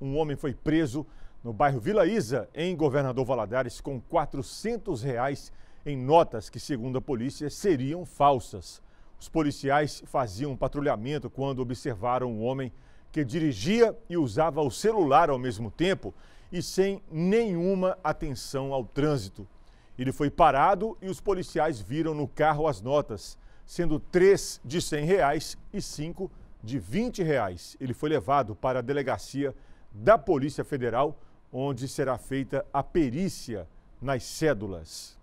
um homem foi preso no bairro Vila Isa, em Governador Valadares, com 400 reais em notas que, segundo a polícia, seriam falsas. Os policiais faziam um patrulhamento quando observaram um homem que dirigia e usava o celular ao mesmo tempo e sem nenhuma atenção ao trânsito. Ele foi parado e os policiais viram no carro as notas, sendo três de 100 reais e cinco de 20 reais. Ele foi levado para a delegacia da Polícia Federal, onde será feita a perícia nas cédulas.